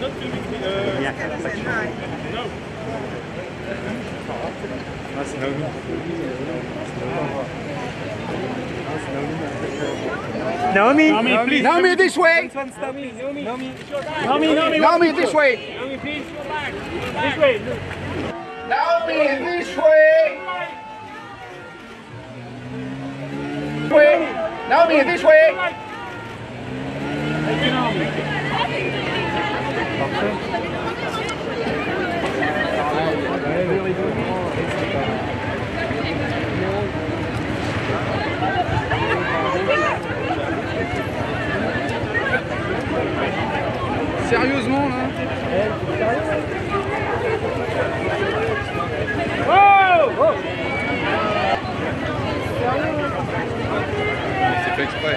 not filming Uh, yeah. No. That's no. Naomi. Naomi, please. Naomi, this way. Naomi, Naomi. Naomi, Naomi. this way. Naomi, please. Go back. This way. Naomi, this way. Naomi, this way. Naomi, this way. Sérieusement là oh, oh C'est fait exprès